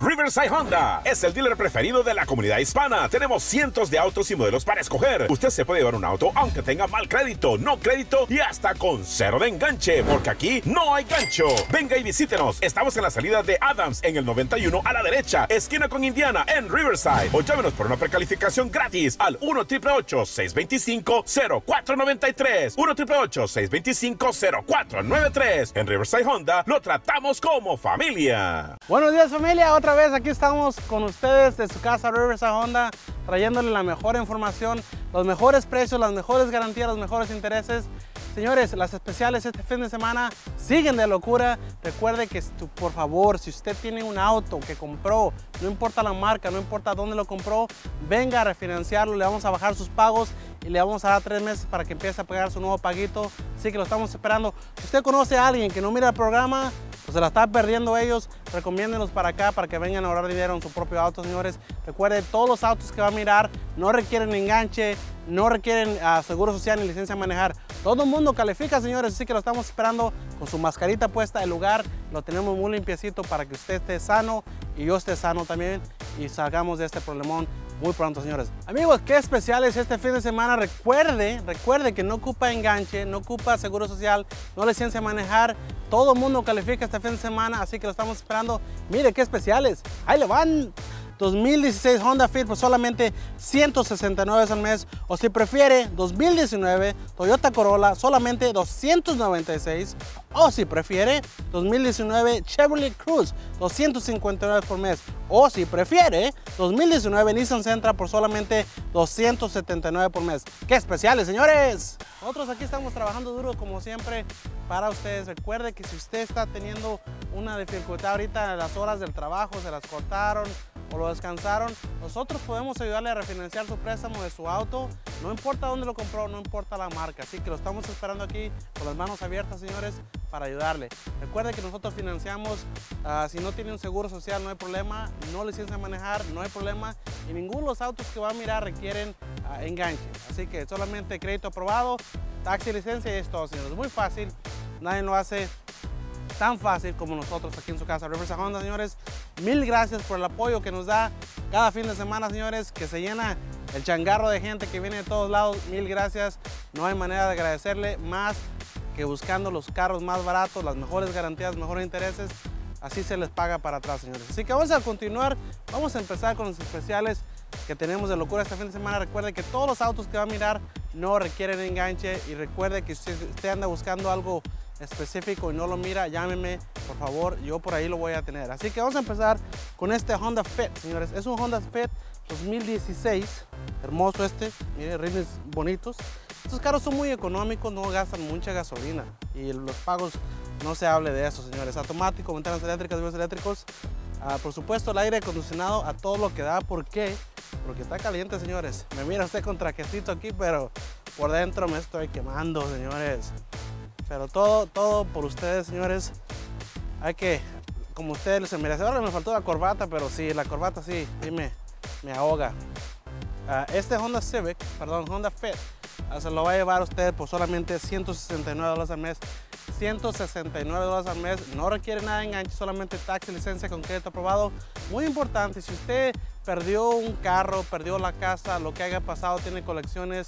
Riverside Honda es el dealer preferido de la comunidad hispana. Tenemos cientos de autos y modelos para escoger. Usted se puede llevar un auto aunque tenga mal crédito, no crédito y hasta con cero de enganche, porque aquí no hay gancho. Venga y visítenos. Estamos en la salida de Adams en el 91 a la derecha, esquina con Indiana en Riverside. O llámenos por una precalificación gratis al 1 625 0493 1 625 0493 En Riverside Honda lo tratamos como familia. Buenos días familia, otra vez aquí estamos con ustedes de su casa Riverside Honda trayéndole la mejor información, los mejores precios, las mejores garantías, los mejores intereses. Señores, las especiales este fin de semana siguen de locura. Recuerde que por favor, si usted tiene un auto que compró, no importa la marca, no importa dónde lo compró, venga a refinanciarlo, le vamos a bajar sus pagos y le vamos a dar tres meses para que empiece a pagar su nuevo paguito. Así que lo estamos esperando. Si usted conoce a alguien que no mira el programa, pues se la está perdiendo ellos, recomiéndenlos para acá para que vengan a ahorrar dinero en su propio auto, señores. Recuerde, todos los autos que va a mirar no requieren enganche, no requieren uh, seguro social ni licencia de manejar. Todo el mundo califica, señores, así que lo estamos esperando con su mascarita puesta. El lugar lo tenemos muy limpiecito para que usted esté sano y yo esté sano también y salgamos de este problemón muy pronto, señores. Amigos, qué especial es este fin de semana. Recuerde, recuerde que no ocupa enganche, no ocupa seguro social, no licencia de manejar. Todo el mundo califica este fin de semana, así que lo estamos esperando. Mire qué especiales. Ahí le van. 2016 Honda Fit por solamente 169 al mes o si prefiere 2019 Toyota Corolla solamente 296 o si prefiere 2019 Chevrolet Cruze 259 por mes o si prefiere 2019 Nissan Sentra por solamente 279 por mes. ¡Qué especiales, señores! Nosotros aquí estamos trabajando duro como siempre para ustedes. Recuerde que si usted está teniendo una dificultad ahorita en las horas del trabajo, se las cortaron, o lo descansaron, nosotros podemos ayudarle a refinanciar su préstamo de su auto. No importa dónde lo compró, no importa la marca. Así que lo estamos esperando aquí con las manos abiertas, señores, para ayudarle. Recuerde que nosotros financiamos, uh, si no tiene un seguro social, no hay problema. No licencia de manejar, no hay problema. Y ninguno de los autos que va a mirar requieren uh, enganche. Así que solamente crédito aprobado, taxi, licencia y es todo, señores. Muy fácil. Nadie lo hace tan fácil como nosotros aquí en su casa. Riverside Honda, señores, mil gracias por el apoyo que nos da cada fin de semana, señores, que se llena el changarro de gente que viene de todos lados. Mil gracias. No hay manera de agradecerle más que buscando los carros más baratos, las mejores garantías, mejores intereses. Así se les paga para atrás, señores. Así que vamos a continuar. Vamos a empezar con los especiales que tenemos de locura este fin de semana. Recuerde que todos los autos que va a mirar no requieren enganche y recuerde que si usted anda buscando algo específico y no lo mira, llámeme, por favor, yo por ahí lo voy a tener. Así que vamos a empezar con este Honda Fit, señores. Es un Honda Fit 2016, hermoso este, miren, rines bonitos. Estos carros son muy económicos, no gastan mucha gasolina y los pagos no se hable de eso, señores. Automático, ventanas eléctricas, videos eléctricos. Ah, por supuesto, el aire acondicionado a todo lo que da. ¿Por qué? Porque está caliente, señores. Me mira usted con trajecito aquí, pero por dentro me estoy quemando, señores. Pero todo, todo por ustedes, señores. Hay que, como ustedes se merecen. Ahora me faltó la corbata, pero sí, la corbata sí, sí me, me ahoga. Uh, este Honda Civic, perdón, Honda Fit, uh, se lo va a llevar usted por solamente 169 dólares al mes. 169 dólares al mes, no requiere nada de enganche, solamente taxi, licencia con crédito aprobado. Muy importante, si usted perdió un carro, perdió la casa, lo que haya pasado, tiene colecciones,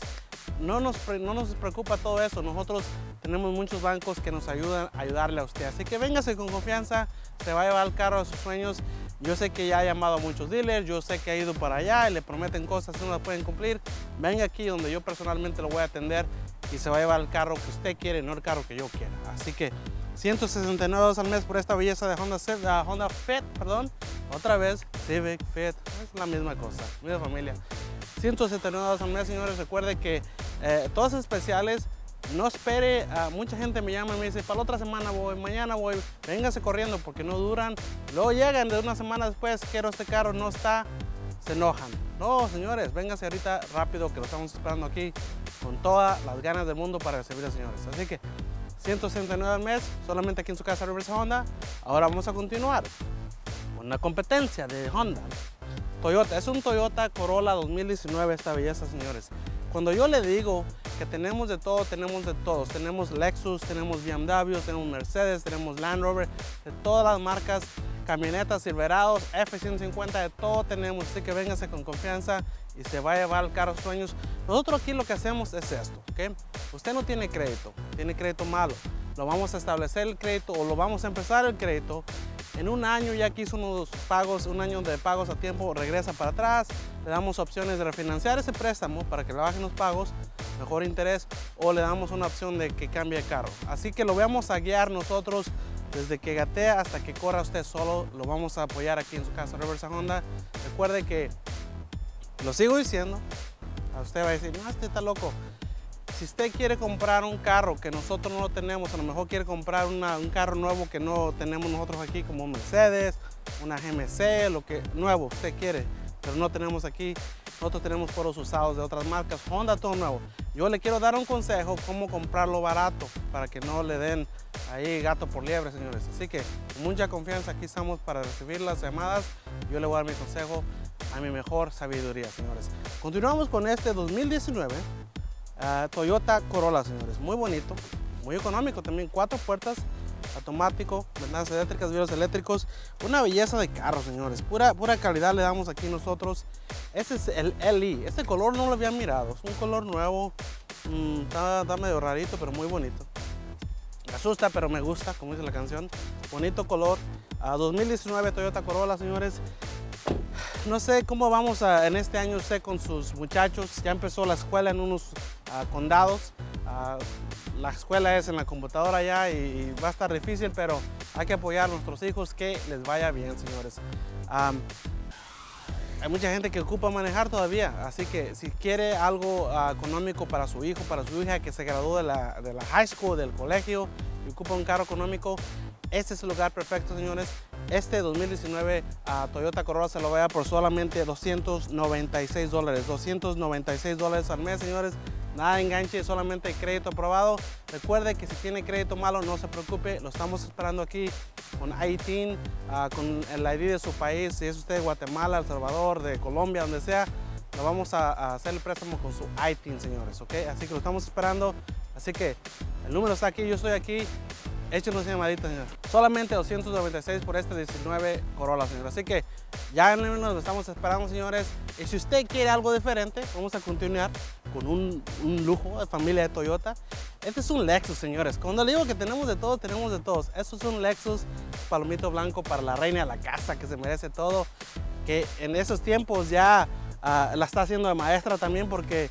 no nos, no nos preocupa todo eso. Nosotros tenemos muchos bancos que nos ayudan a ayudarle a usted. Así que véngase con confianza, se va a llevar el carro a sus sueños. Yo sé que ya ha llamado a muchos dealers, yo sé que ha ido para allá y le prometen cosas que no las pueden cumplir. Venga aquí donde yo personalmente lo voy a atender y se va a llevar el carro que usted quiere, no el carro que yo quiera. Así que 169 al mes por esta belleza de Honda, uh, Honda Fit, perdón. Otra vez, Civic, Fit, es la misma cosa, mi familia. 169 al mes, señores. Recuerde que eh, especiales, no espere, a mucha gente me llama y me dice, para la otra semana voy, mañana voy, véngase corriendo porque no duran. Luego llegan de una semana después, quiero este carro, no está, se enojan. No, señores, véngase ahorita rápido que lo estamos esperando aquí con todas las ganas del mundo para recibir a señores. Así que 169 al mes, solamente aquí en su casa Reversa Honda. Ahora vamos a continuar con una competencia de Honda. Toyota, es un Toyota Corolla 2019 esta belleza, señores. Cuando yo le digo que tenemos de todo, tenemos de todos. Tenemos Lexus, tenemos BMW, tenemos Mercedes, tenemos Land Rover, de todas las marcas camionetas, Silverados, F-150, de todo tenemos. Así que véngase con confianza y se va a llevar el carro sueños. Nosotros aquí lo que hacemos es esto, ¿ok? Usted no tiene crédito, tiene crédito malo. Lo vamos a establecer el crédito o lo vamos a empezar el crédito. En un año ya que hizo unos pagos, un año de pagos a tiempo, regresa para atrás. Le damos opciones de refinanciar ese préstamo para que le bajen los pagos, mejor interés, o le damos una opción de que cambie de carro. Así que lo vamos a guiar nosotros desde que gatea hasta que corra usted solo. Lo vamos a apoyar aquí en su casa Reversa Honda. Recuerde que lo sigo diciendo. A usted va a decir, no, este está loco. Si usted quiere comprar un carro que nosotros no tenemos, a lo mejor quiere comprar un carro nuevo que no tenemos nosotros aquí, como un Mercedes, una GMC, lo que nuevo usted quiere, pero no tenemos aquí. Nosotros tenemos foros usados de otras marcas, Honda todo nuevo. Yo le quiero dar un consejo cómo comprarlo barato para que no le den ahí gato por liebre, señores. Así que mucha confianza aquí estamos para recibir las llamadas. Yo le voy a dar mi consejo a mi mejor sabiduría, señores. Continuamos con este 2019 ah, Toyota Corolla, señores. Muy bonito, muy económico también. Cuatro puertas, automático, ventanas eléctricas, vidrios eléctricos. Una belleza de carro, señores. Pura, pura calidad le damos aquí nosotros. Este es el LE. Este color no lo había mirado. Es un color nuevo. Mm, está, está medio rarito, pero muy bonito. Me asusta, pero me gusta, como dice la canción. Bonito color. A 2019 Toyota Corolla, señores. No sé cómo vamos a, en este año usted con sus muchachos. Ya empezó la escuela en unos ah, condados. Ah, la escuela es en la computadora ya y, va a estar difícil, pero hay que apoyar a nuestros hijos que les vaya bien, señores. hay mucha gente que ocupa manejar todavía, así que si quiere algo ah, económico para su hijo, para su hija que se graduó de la, high school, del colegio y ocupa un carro económico, este es el lugar perfecto, señores. Este 2019 a Toyota Corolla se lo vaya por solamente 296 dólares. 296 dólares al mes, señores. Nada de enganche, solamente crédito aprobado. Recuerde que si tiene crédito malo, no se preocupe. Lo estamos esperando aquí con ITIN, ah, con el ID de su país. Si es usted de Guatemala, El Salvador, de Colombia, donde sea, lo vamos a, hacer el préstamo con su ITIN, señores. ¿ok? Así que lo estamos esperando. Así que el número está aquí, yo estoy aquí. Échenos llamadita, señor. Solamente 296 por este 19 Corolla, señor. Así que ya nos estamos esperando, señores. Y si usted quiere algo diferente, vamos a continuar con un, lujo de familia de Toyota. Este es un Lexus, señores. Cuando le digo que tenemos de todo, tenemos de todos. Esto es un Lexus palomito blanco para la reina la casa, que se merece todo. Que en esos tiempos ya ah, la está haciendo de maestra también porque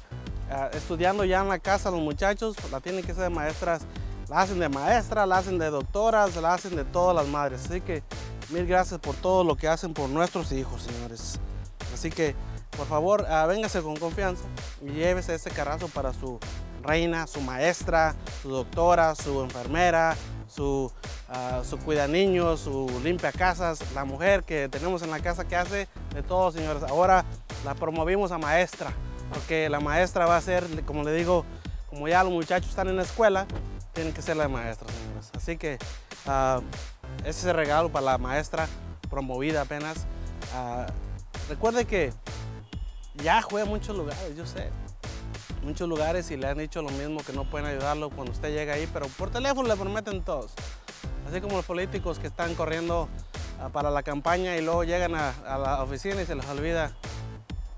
ah, estudiando ya en la casa los muchachos, la tienen que ser de maestras la hacen de maestra, la hacen de doctoras, la hacen de todas las madres. Así que mil gracias por todo lo que hacen por nuestros hijos, señores. Así que, por favor, uh, véngase con confianza y llévese ese carrazo para su reina, su maestra, su doctora, su enfermera, su, uh, su cuida niños, su limpia casas, la mujer que tenemos en la casa que hace de todo, señores. Ahora la promovimos a maestra, porque la maestra va a ser, como le digo, como ya los muchachos están en la escuela, tienen que ser la maestra, señores. Así que uh, ese es el regalo para la maestra promovida apenas. Recuerde que ya juega en muchos lugares, yo sé. Muchos lugares y le han dicho lo mismo, que no pueden ayudarlo cuando usted llega ahí, pero por teléfono le prometen todos. Así como los políticos que están corriendo uh, para la campaña y luego llegan a, a la oficina y se les olvida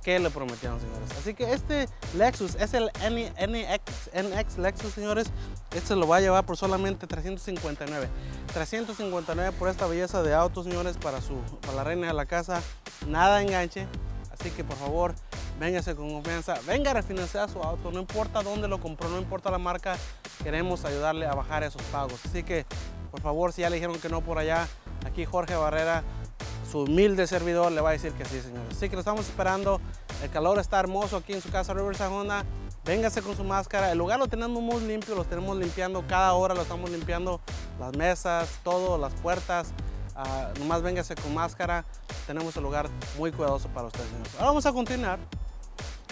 qué le prometieron, señores. Así que este Lexus es el NX, NX Lexus, señores. Este lo va a llevar por solamente 359. 359 por esta belleza de auto, señores, para, su, para la reina de la casa. Nada enganche. Así que por favor, véngase con confianza. Venga a refinanciar su auto. No importa dónde lo compró, no importa la marca. Queremos ayudarle a bajar esos pagos. Así que, por favor, si ya le dijeron que no por allá, aquí Jorge Barrera su humilde servidor le va a decir que sí, señores. Así que lo estamos esperando. El calor está hermoso aquí en su casa Riverside Honda. Véngase con su máscara. El lugar lo tenemos muy limpio, lo tenemos limpiando cada hora, lo estamos limpiando las mesas, todo, las puertas. Uh, nomás véngase con máscara. Tenemos el lugar muy cuidadoso para ustedes, señores. Ahora vamos a continuar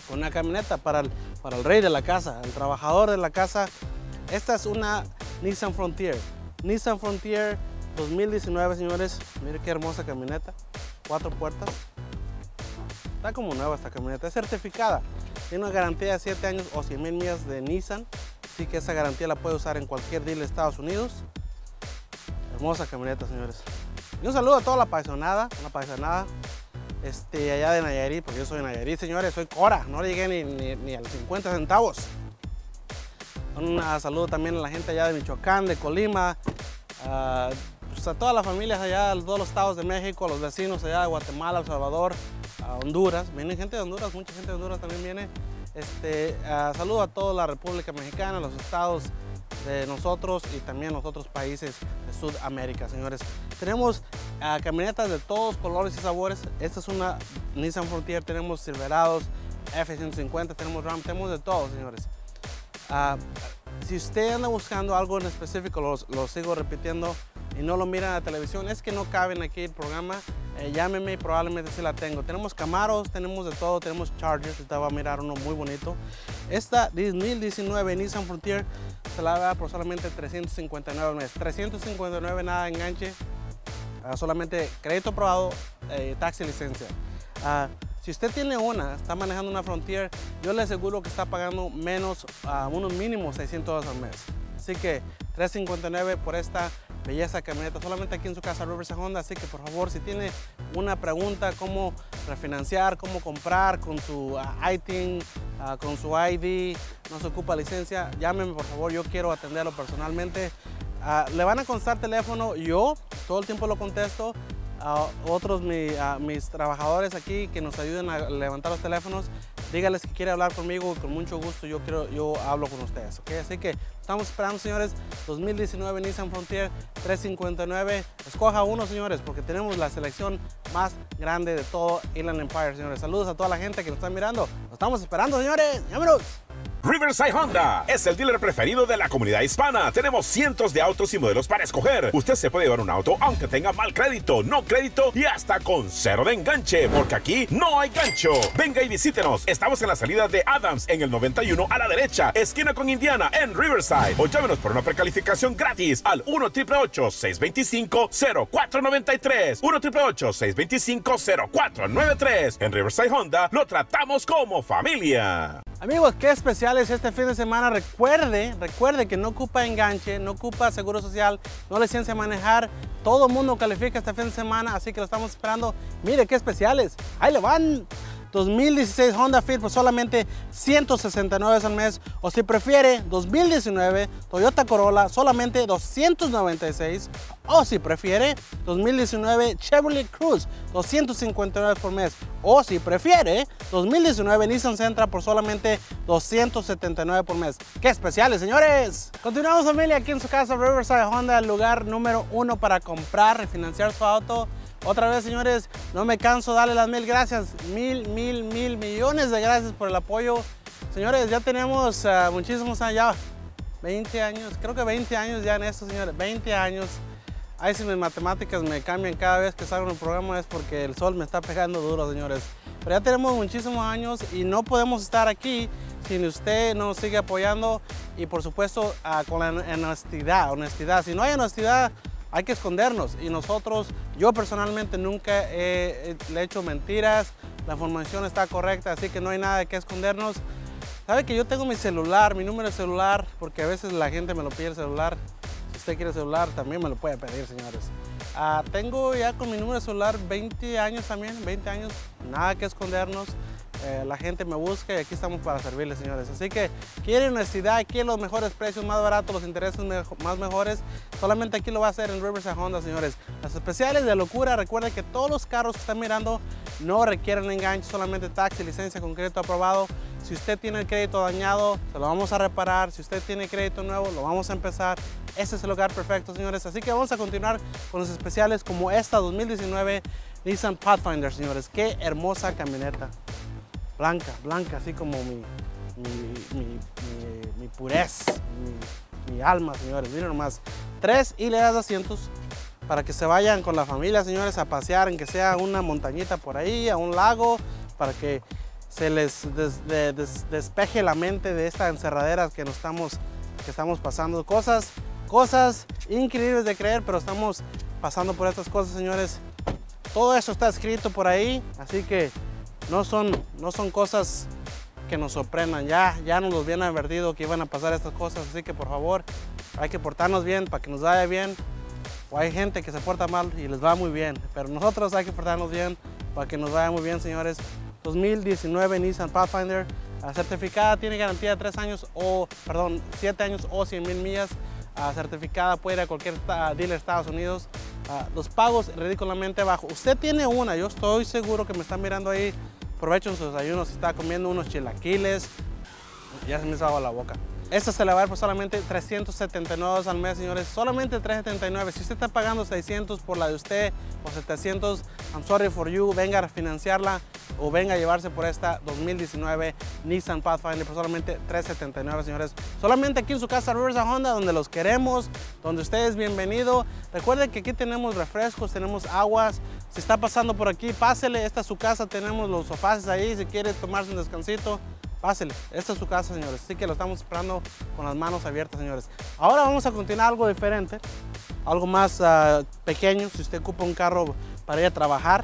con una camioneta para el, para el rey de la casa, el trabajador de la casa. Esta es una Nissan Frontier. Nissan Frontier 2019, señores. Mire qué hermosa camioneta. Cuatro puertas. Está como nueva esta camioneta. Es certificada. Tiene una garantía de 7 años o 100 mil millas de Nissan. Así que esa garantía la puede usar en cualquier deal de Estados Unidos. Hermosa camioneta, señores. Un saludo a toda la paisanada, una paisanada este, allá de Nayarit, porque yo soy de Nayarit, señores, soy Cora, no llegué ni, ni, ni a los 50 centavos. Un saludo también a la gente allá de Michoacán, de Colima, a, pues todas las familias allá, de todos los estados de México, a los vecinos allá de Guatemala, El Salvador, a Honduras. Viene gente de Honduras, mucha gente de Honduras también viene. Este, saludo a toda la República Mexicana, los estados de nosotros y también los otros países de Sudamérica, señores. Tenemos uh, camionetas de todos colores y sabores. Esta es una Nissan Frontier, tenemos Silverados, F-150, tenemos Ram, tenemos de todo, señores. Uh, si usted anda buscando algo en específico, lo, lo, sigo repitiendo, y no lo mira en la televisión, es que no caben aquí el programa, eh, llámeme probablemente sí la tengo. Tenemos Camaros, tenemos de todo, tenemos Chargers, usted va a mirar uno muy bonito. Esta 2019 Nissan Frontier se la da por solamente 359 al mes. 359 nada de enganche, uh, solamente crédito aprobado, eh, taxi licencia. Uh, si usted tiene una, está manejando una Frontier, yo le aseguro que está pagando menos, a uh, unos mínimos 600 dólares al mes. Así que 359 por esta belleza camioneta solamente aquí en su casa Riverside Honda. Así que por favor, si tiene una pregunta, cómo refinanciar, cómo comprar con su uh, ITIN, uh, con su ID, no se ocupa licencia, llámeme por favor, yo quiero atenderlo personalmente. Uh, le van a contestar teléfono, yo todo el tiempo lo contesto. A otros mi, a mis trabajadores aquí que nos ayuden a levantar los teléfonos, dígales que quiere hablar conmigo con mucho gusto yo quiero yo hablo con ustedes ¿ok? así que estamos esperando señores 2019 Nissan Frontier 359 escoja uno señores porque tenemos la selección más grande de todo Inland Empire señores. Saludos a toda la gente que nos está mirando. Nos estamos esperando señores. Llámenos Riverside Honda es el dealer preferido de la comunidad hispana. Tenemos cientos de autos y modelos para escoger. Usted se puede llevar un auto aunque tenga mal crédito, no crédito y hasta con cero de enganche, porque aquí no hay gancho. Venga y visítenos. Estamos en la salida de Adams en el 91 a la derecha, esquina con Indiana en Riverside. O llámenos por una precalificación gratis al 1 625 0493 1 625 0493 En Riverside Honda lo tratamos como familia. Amigos, qué este fin de semana. Recuerde, recuerde que no ocupa enganche, no ocupa seguro social, no licencia a manejar. Todo mundo califica este fin de semana, así que lo estamos esperando. Mire qué especiales. Ahí le van. 2016 Honda Fit por solamente 169 al mes o si prefiere 2019 Toyota Corolla solamente 296 o si prefiere 2019 Chevrolet Cruze 259 por mes o si prefiere 2019 Nissan Sentra por solamente 279 por mes. ¡Qué especiales, señores! Continuamos familia aquí en su casa Riverside Honda, el lugar número uno para comprar, refinanciar su auto otra vez, señores, no me canso de darle las mil gracias. Mil, mil, mil millones de gracias por el apoyo. Señores, ya tenemos uh, muchísimos años, ya 20 años, creo que 20 años ya en esto, señores, 20 años. Ahí si mis matemáticas me cambian cada vez que salgo en el programa es porque el sol me está pegando duro, señores. Pero ya tenemos muchísimos años y no podemos estar aquí sin usted nos sigue apoyando y por supuesto uh, con la honestidad, honestidad. Si no hay honestidad, hay que escondernos y nosotros, yo personalmente nunca he, le he hecho mentiras, la información está correcta, así que no hay nada de qué escondernos. Sabe que yo tengo mi celular, mi número de celular, porque a veces la gente me lo pide el celular. Si usted quiere celular, también me lo puede pedir, señores. Uh, tengo ya con mi número de celular 20 años también, 20 años, nada que escondernos. Eh, la gente me busca y aquí estamos para servirles, señores. Así que quieren honestidad, quieren los mejores precios, más baratos, los intereses más mejores, solamente aquí lo va a hacer en Riverside Honda, señores. Las especiales de locura, recuerden que todos los carros que están mirando no requieren enganche, solamente taxi, licencia con crédito aprobado. Si usted tiene el crédito dañado, se lo vamos a reparar. Si usted tiene crédito nuevo, lo vamos a empezar. Ese es el lugar perfecto, señores. Así que vamos a continuar con los especiales como esta 2019 Nissan Pathfinder, señores. Qué hermosa camioneta blanca, blanca, así como mi, mi, mi, purez, mi, alma, señores. Miren nomás, tres hileras de asientos para que se vayan con la familia, señores, a pasear, en que sea una montañita por ahí, a un lago, para que se les despeje la mente de esta encerradera que estamos, que estamos pasando. Cosas, cosas increíbles de creer, pero estamos pasando por estas cosas, señores. Todo eso está escrito por ahí, así que no son, no son cosas que nos sorprendan. Ya, ya nos los habían advertido que iban a pasar estas cosas, así que por favor hay que portarnos bien para que nos vaya bien. o hay gente que se porta mal y les va muy bien, pero nosotros hay que portarnos bien para que nos vaya muy bien, señores. 2019 Nissan Pathfinder, certificada, tiene garantía de 3 años o, perdón, 7 años o 100 mil millas. certificada puede ir a cualquier dealer de Estados Unidos. los pagos ridículamente bajos. Usted tiene una, yo estoy seguro que me están mirando ahí. Aprovechen sus desayunos, está comiendo unos chilaquiles. Ya se me hizo agua la boca. Esta se le va a dar por solamente 379 al mes, señores. Solamente 379. Si usted está pagando 600 por la de usted o 700, I'm sorry for you. Venga a refinanciarla o venga a llevarse por esta 2019 Nissan Pathfinder por solamente 379, señores. Solamente aquí en su casa Riverside Honda, donde los queremos, donde usted es bienvenido. Recuerde que aquí tenemos refrescos, tenemos aguas. Si está pasando por aquí, pásele. Esta es su casa, tenemos los sofás ahí. Si quiere tomarse un descansito, Pásele, esta es su casa, señores. Así que lo estamos esperando con las manos abiertas, señores. Ahora vamos a continuar algo diferente, algo más ah, pequeño. Si usted ocupa un carro para ir a trabajar,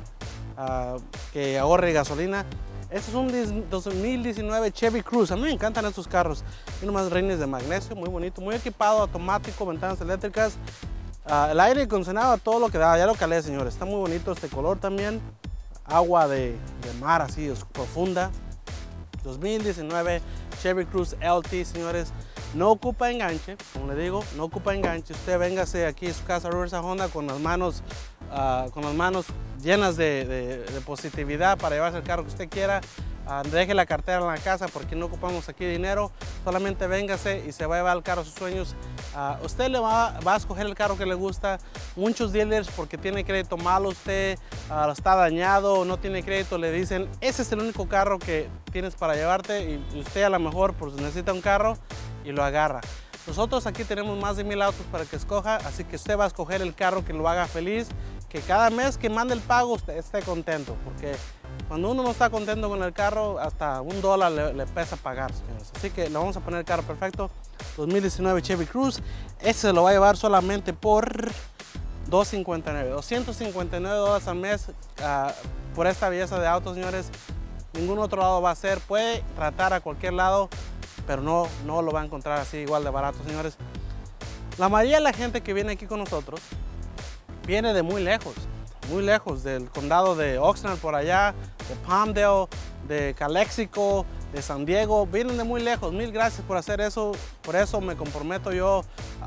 ah, que ahorre gasolina. Este es un 2019 Chevy Cruze. A mí me encantan estos carros. Tiene unos reines de magnesio, muy bonito, muy equipado, automático, ventanas eléctricas. Ah, el aire acondicionado, todo lo que da, ya lo calé, señores. Está muy bonito este color también. Agua de, de mar así, profunda. 2019 Chevy Cruze LT, señores. No ocupa enganche, como le digo, no ocupa enganche. Usted véngase aquí a su casa Riverside Honda con las manos, ah, con las manos llenas de, positividad para llevarse el carro que usted quiera. Deje la cartera en la casa porque no ocupamos aquí dinero. Solamente véngase y se va a llevar el carro a sus sueños. Uh, usted le va, va, a escoger el carro que le gusta. Muchos dealers porque tiene crédito malo usted, uh, está dañado, no tiene crédito, le dicen ese es el único carro que tienes para llevarte y usted a lo mejor pues, necesita un carro y lo agarra. Nosotros aquí tenemos más de mil autos para que escoja, así que usted va a escoger el carro que lo haga feliz, que cada mes que mande el pago usted esté contento, porque cuando uno no está contento con el carro, hasta un dólar le, pesa pagar, señores. Así que le vamos a poner el carro perfecto. 2019 Chevy Cruze. Este se lo va a llevar solamente por 259, 259 dólares al mes ah, por esta belleza de autos, señores. Ningún otro lado va a ser. Puede tratar a cualquier lado, pero no, no lo va a encontrar así igual de barato, señores. La mayoría de la gente que viene aquí con nosotros viene de muy lejos muy lejos, del condado de Oxnard por allá, de Palmdale, de Calexico, de San Diego, vienen de muy lejos. Mil gracias por hacer eso, por eso me comprometo yo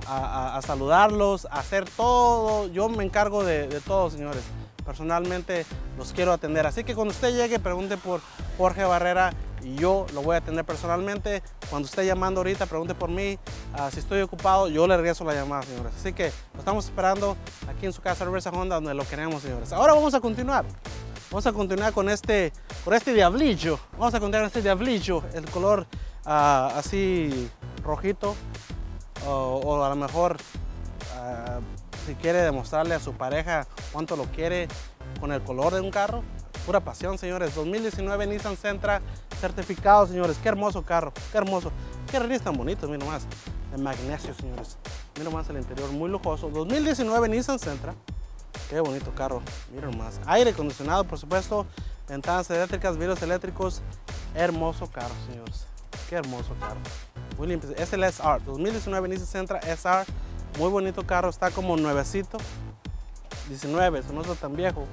a, saludarlos, a hacer todo. Yo me encargo de, todo, señores. Personalmente los quiero atender. Así que cuando usted llegue, pregunte por Jorge Barrera y yo lo voy a atender personalmente. Cuando esté llamando ahorita, pregunte por mí. Ah, si estoy ocupado, yo le regreso la llamada, señores. Así que lo estamos esperando aquí en su casa Reversa Honda, donde lo queremos, señores. Ahora vamos a continuar. Vamos a continuar con este, con este diablillo. Vamos a continuar con este diablillo, el color ah, así rojito. O, a lo mejor ah, si quiere demostrarle a su pareja cuánto lo quiere con el color de un carro, pura pasión, señores. 2019 Nissan Sentra certificado, señores. Qué hermoso carro, qué hermoso. Qué rines tan bonitos, mira nomás. De magnesio, señores. Mira nomás el interior, muy lujoso. 2019 Nissan Sentra. Qué bonito carro, mira nomás. Aire acondicionado, por supuesto. Ventanas eléctricas, vidrios eléctricos. Hermoso carro, señores. Qué hermoso carro. Muy limpio. Es el SR. 2019 Nissan Sentra SR. Muy bonito carro. Está como nuevecito. 19, eso no está tan viejo.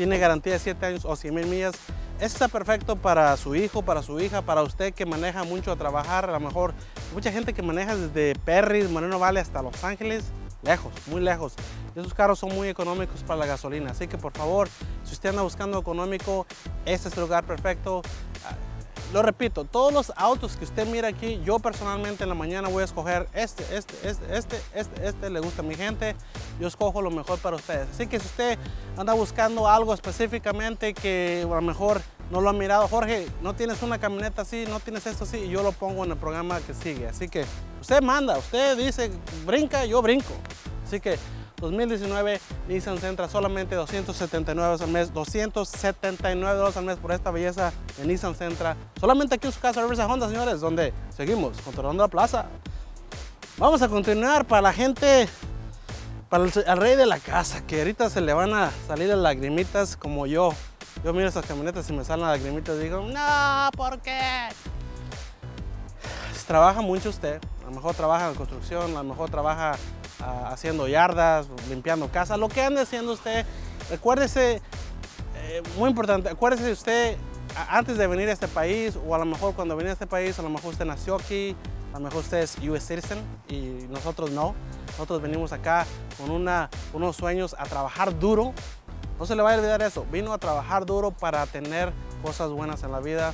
Tiene garantía de 7 años o 100 mil millas. Este está perfecto para su hijo, para su hija, para usted que maneja mucho a trabajar. A lo mejor mucha gente que maneja desde Perry, Moreno Valley hasta Los Ángeles, lejos, muy lejos. Esos carros son muy económicos para la gasolina. Así que por favor, si usted anda buscando económico, este es el lugar perfecto. Lo repito, todos los autos que usted mira aquí, yo personalmente en la mañana voy a escoger este, este, este, este, este, este, le gusta a mi gente, yo escojo lo mejor para ustedes. Así que si usted anda buscando algo específicamente que a lo mejor no lo ha mirado, Jorge, no tienes una camioneta así, no tienes esto así, yo lo pongo en el programa que sigue. Así que usted manda, usted dice, brinca, yo brinco. Así que 2019 Nissan Sentra solamente 279 al mes, 279 dólares al mes por esta belleza de Nissan Sentra. Solamente aquí en su casa Riverside Honda, señores, donde seguimos controlando la plaza. Vamos a continuar para la gente, para el, rey de la casa, que ahorita se le van a salir las lagrimitas como yo. Yo miro esas camionetas y me salen las lagrimitas y digo, no, ¿por qué? Trabaja mucho usted, a lo mejor trabaja en construcción, a lo mejor trabaja haciendo yardas, limpiando casa, lo que ande haciendo usted, recuérdese, eh, muy importante, acuérdese usted antes de venir a este país o a lo mejor cuando venía a este país, a lo mejor usted nació aquí, a lo mejor usted es US citizen y nosotros no. Nosotros venimos acá con una, unos sueños a trabajar duro. No se le vaya a olvidar eso. Vino a trabajar duro para tener cosas buenas en la vida.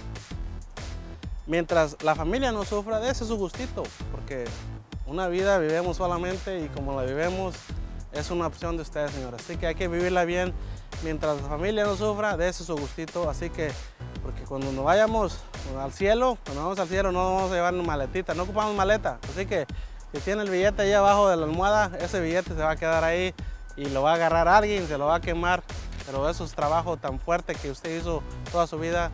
Mientras la familia no sufra, de ese su gustito, porque una vida vivimos solamente y como la vivimos es una opción de ustedes, señores. Así que hay que vivirla bien. Mientras la familia no sufra, de ese su gustito. Así que, porque cuando nos vayamos al cielo, cuando vamos al cielo no vamos a llevar una maletita, no ocupamos maleta. Así que si tiene el billete ahí abajo de la almohada, ese billete se va a quedar ahí y lo va a agarrar alguien, se lo va a quemar. Pero eso es trabajo tan fuerte que usted hizo toda su vida.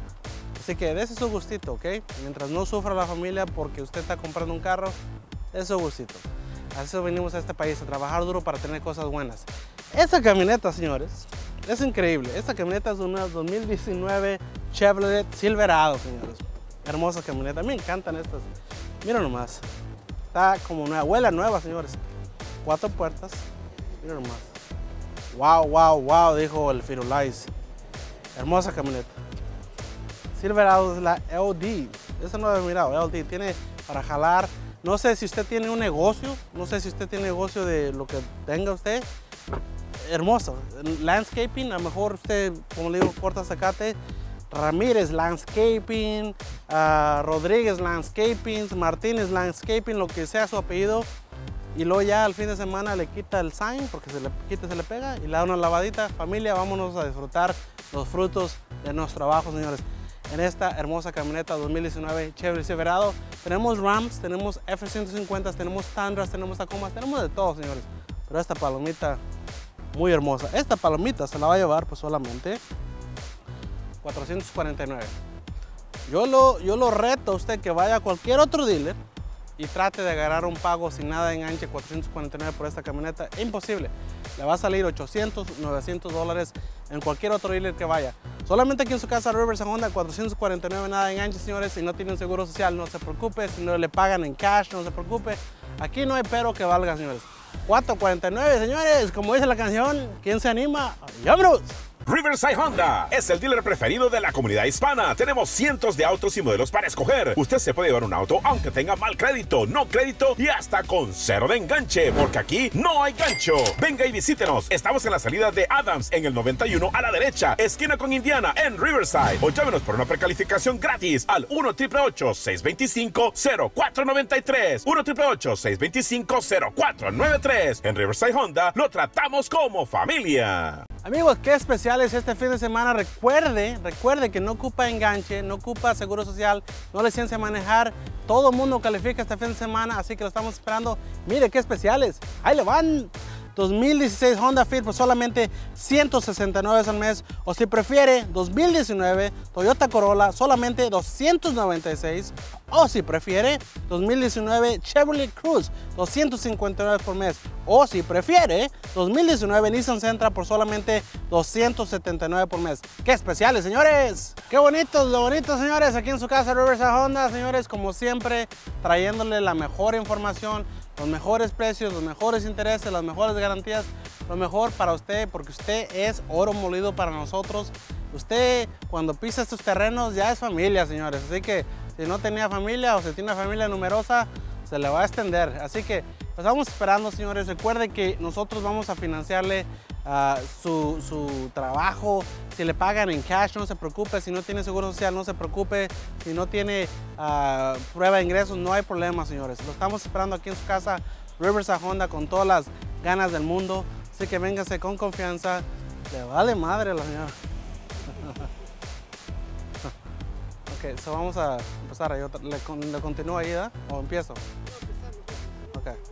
Así que dése su gustito, ¿ok? Mientras no sufra la familia porque usted está comprando un carro, su gustito. A eso venimos a este país, a trabajar duro para tener cosas buenas. Esta camioneta, señores, es increíble. Esta camioneta es una 2019 Chevrolet Silverado, señores. Hermosa camioneta. Me encantan estas. Mira nomás. Está como una abuela nueva, señores. Cuatro puertas. Mira nomás. Wow, wow, wow, dijo el Firulais. Hermosa camioneta. Silverado es la LD. Esa no la he mirado, LD. Tiene para jalar. No sé si usted tiene un negocio. No sé si usted tiene negocio de lo que tenga usted. Hermoso. Landscaping, a lo mejor usted, como le digo, corta zacate. Ramírez Landscaping, ah, Rodríguez Landscaping, Martínez Landscaping, lo que sea su apellido. Y luego ya al fin de semana le quita el sign porque se le quita, se le pega y le da una lavadita. Familia, vámonos a disfrutar los frutos de nuestro trabajo, señores. En esta hermosa camioneta 2019 Chevrolet Silverado tenemos Rams, tenemos F-150, tenemos Tundras, tenemos Tacomas, tenemos de todo, señores. Pero esta palomita muy hermosa. Esta palomita se la va a llevar pues solamente 449. Yo lo, yo lo reto a usted que vaya a cualquier otro dealer y trate de agarrar un pago sin nada de enganche 449 por esta camioneta. Imposible. Le va a salir 800, 900 dólares en cualquier otro dealer que vaya. Solamente aquí en su casa Riverside Honda 449 nada de enganche, señores. Si no tienen seguro social, no se preocupe. Si no le pagan en cash, no se preocupe. Aquí no hay pero que valga, señores. 449, señores. Como dice la canción, ¿quién se anima? ¡Vámonos! Riverside Honda es el dealer preferido de la comunidad hispana. Tenemos cientos de autos y modelos para escoger. Usted se puede llevar un auto aunque tenga mal crédito, no crédito y hasta con cero de enganche, porque aquí no hay gancho. Venga y visítenos. Estamos en la salida de Adams en el 91 a la derecha, esquina con Indiana en Riverside. O llámenos por una precalificación gratis al 1 888 625 0493 1 888 625 0493 En Riverside Honda lo tratamos como familia. Amigos, qué especiales este fin de semana. Recuerde, recuerde que no ocupa enganche, no ocupa seguro social, no licencia a manejar. Todo el mundo califica este fin de semana, así que lo estamos esperando. Mire qué especiales. Ahí le van. 2016 Honda Fit por solamente 169 al mes o si prefiere 2019 Toyota Corolla solamente 296 o si prefiere 2019 Chevrolet Cruze 259 por mes o si prefiere 2019 Nissan Sentra por solamente 279 por mes. ¡Qué especiales, señores! ¡Qué bonitos, lo bonito, señores! Aquí en su casa Riverside Honda, señores, como siempre, trayéndole la mejor información los mejores precios, los mejores intereses, las mejores garantías, lo mejor para usted, porque usted es oro molido para nosotros. Usted cuando pisa estos terrenos ya es familia, señores. Así que si no tenía familia o si tiene una familia numerosa, se le va a extender. Así que pues vamos esperando, señores. Recuerde que nosotros vamos a financiarle uh, su, su, trabajo. Si le pagan en cash, no se preocupe. Si no tiene seguro social, no se preocupe. Si no tiene uh, prueba de ingresos, no hay problema, señores. Lo estamos esperando aquí en su casa, Riverside Honda, con todas las ganas del mundo. Así que véngase con confianza. Le vale madre a la señora. ok, so vamos a empezar ahí. ¿Le, le continúo ahí, ¿da? ¿O empiezo? Ok.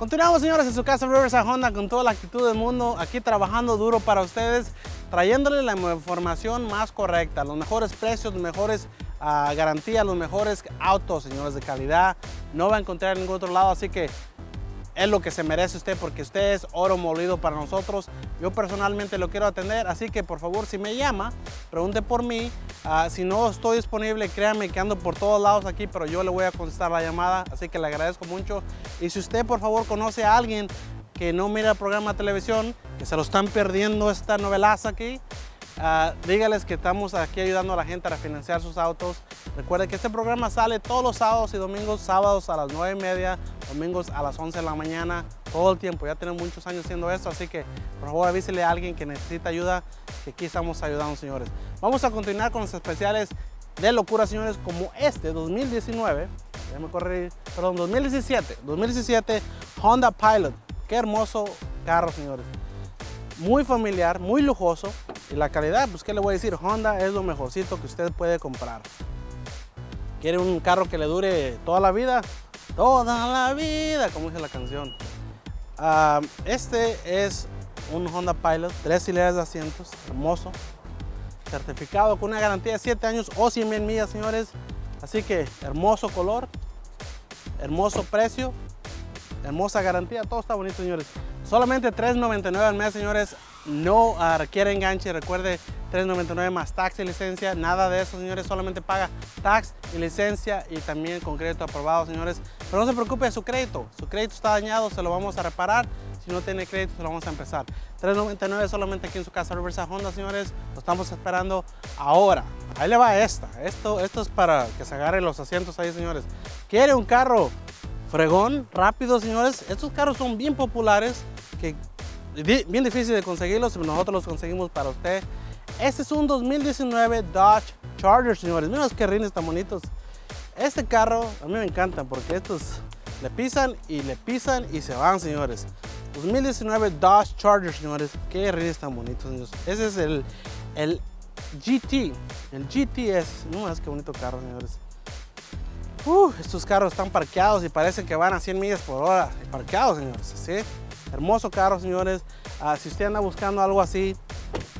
Continuamos, señores, en su casa Riverside Honda con toda la actitud del mundo, aquí trabajando duro para ustedes, trayéndole la información más correcta, los mejores precios, los mejores uh, garantías, los mejores autos, señores, de calidad. No va a encontrar en ningún otro lado, así que es lo que se merece usted porque usted es oro molido para nosotros. Yo personalmente lo quiero atender, así que por favor si me llama, pregunte por mí. Ah, si no estoy disponible, créanme que ando por todos lados aquí, pero yo le voy a contestar la llamada, así que le agradezco mucho. Y si usted por favor conoce a alguien que no mira el programa de televisión, que se lo están perdiendo esta novelaza aquí, Uh, dígales que estamos aquí ayudando a la gente a refinanciar sus autos. Recuerde que este programa sale todos los sábados y domingos, sábados a las 9 y media, domingos a las 11 de la mañana, todo el tiempo. Ya tenemos muchos años haciendo esto, así que por favor avísele a alguien que necesita ayuda, que aquí estamos ayudando, señores. Vamos a continuar con los especiales de locura, señores, como este 2019, déjame correr, perdón, 2017, 2017 Honda Pilot. Qué hermoso carro, señores muy familiar, muy lujoso. Y la calidad, pues qué le voy a decir, Honda es lo mejorcito que usted puede comprar. ¿Quiere un carro que le dure toda la vida? Toda la vida, como dice la canción. Ah, este es un Honda Pilot, tres hileras de asientos, hermoso. Certificado con una garantía de 7 años o 100 mil millas, señores. Así que hermoso color, hermoso precio, hermosa garantía, todo está bonito, señores. Solamente $3.99 al mes, señores. No requiere enganche. Recuerde, $3.99 más tax y licencia. Nada de eso, señores. Solamente paga tax y licencia y también con crédito aprobado, señores. Pero no se preocupe de su crédito. Su crédito está dañado, se lo vamos a reparar. Si no tiene crédito, se lo vamos a empezar. $3.99 solamente aquí en su casa Riverside Honda, señores. Lo estamos esperando ahora. Ahí le va esta. Esto, esto es para que se agarren los asientos ahí, señores. ¿Quiere un carro fregón, rápido, señores? Estos carros son bien populares que bien difícil de conseguirlos, nosotros los conseguimos para usted. Este es un 2019 Dodge Charger, señores. Miren los rines tan bonitos. Este carro a mí me encanta porque estos le pisan y le pisan y se van, señores. 2019 Dodge Charger, señores. Qué rines tan bonitos, señores. Ese es el, el GT. El GT es, no que bonito carro, señores. estos carros están parqueados y parecen que van a 100 millas por hora. Parqueados, señores. ¿sí? Hermoso carro, señores. Ah, si usted anda buscando algo así,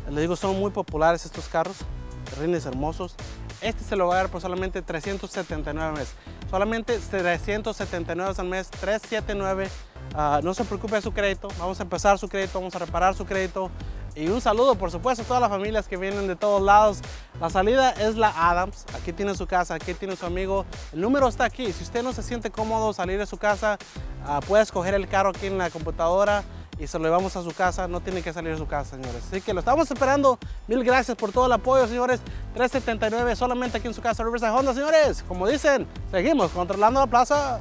les digo, son muy populares estos carros. Rines hermosos. Este se lo va a dar por solamente 379 al mes. Solamente 379 al mes, 379. Ah, no se preocupe de su crédito. Vamos a empezar su crédito, vamos a reparar su crédito. Y un saludo, por supuesto, a todas las familias que vienen de todos lados. La salida es la Adams. Aquí tiene su casa, aquí tiene su amigo. El número está aquí. Si usted no se siente cómodo salir de su casa, uh, puede escoger el carro aquí en la computadora y se lo llevamos a su casa. No tiene que salir de su casa, señores. Así que lo estamos esperando. Mil gracias por todo el apoyo, señores. 379 solamente aquí en su casa Riverside Honda, señores. Como dicen, seguimos controlando la plaza.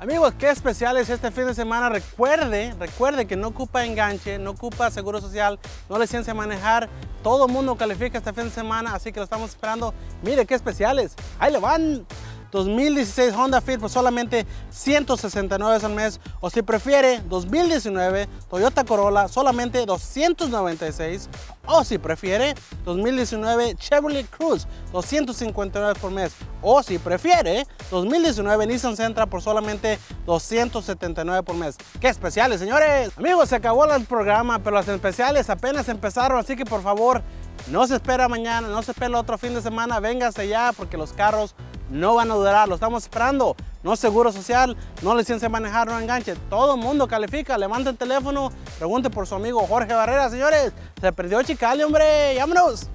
Amigos, qué especial es este fin de semana. Recuerde, recuerde que no ocupa enganche, no ocupa seguro social, no licencia a manejar. Todo mundo califica este fin de semana, así que lo estamos esperando. Mire qué especiales. Ahí le van. 2016 Honda Fit por solamente 169 al mes o si prefiere 2019 Toyota Corolla solamente 296 o si prefiere 2019 Chevrolet Cruze 259 por mes o si prefiere 2019 Nissan Sentra por solamente 279 por mes. ¡Qué especiales, señores! Amigos, se acabó el programa, pero las especiales apenas empezaron, así que por favor, no se espera mañana, no se espera otro fin de semana, véngase ya porque los carros no van a durar, lo estamos esperando. No seguro social, no licencia de manejar, no enganche. Todo el mundo califica, levanta el teléfono, pregunte por su amigo Jorge Barrera, señores. Se perdió Chicali, hombre, vámonos.